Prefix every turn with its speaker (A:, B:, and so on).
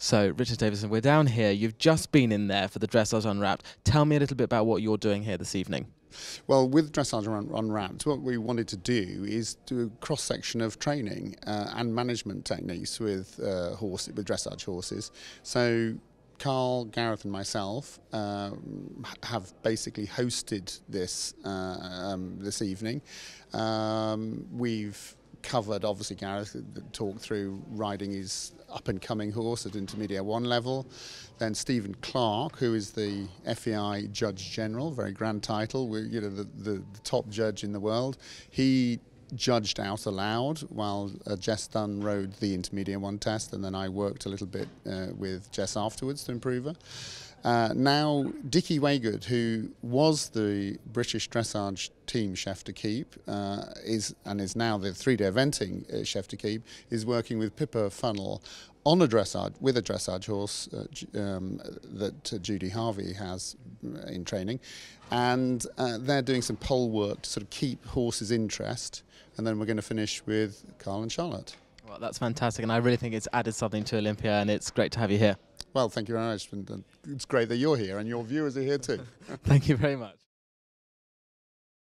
A: So, Richard Davison, we're down here. You've just been in there for the Dressage Unwrapped. Tell me a little bit about what you're doing here this evening.
B: Well, with Dressage Unwrapped, what we wanted to do is do a cross section of training uh, and management techniques with uh, horse, with dressage horses. So Carl, Gareth, and myself um, have basically hosted this uh, um, this evening. Um, we've covered, obviously, Gareth talked through riding his up and coming horse at intermediate one level. Then Stephen Clarke, who is the FEI Judge General, very grand title, you know, the, the, the top judge in the world. He judged out aloud while uh, Jess Dunn rode the intermediate one test, and then I worked a little bit uh, with Jess afterwards to improve her. Uh, now, Dickie Waygood, who was the British dressage team chef d'equipe, uh, is and is now the three-day eventing uh, chef d'equipe, is working with Pippa Funnell on a dressage with a dressage horse uh, um, that uh, Judy Harvey has uh, in training, and they're doing some pole work to sort of keep horses' interest, and then we're going to finish with Carl and Charlotte.
A: Well, that's fantastic, and I really think it's added something to Olympia, and it's great to have you here.
B: Well, thank you very much. And It's great that you're here and your viewers are here too.
A: thank you very much.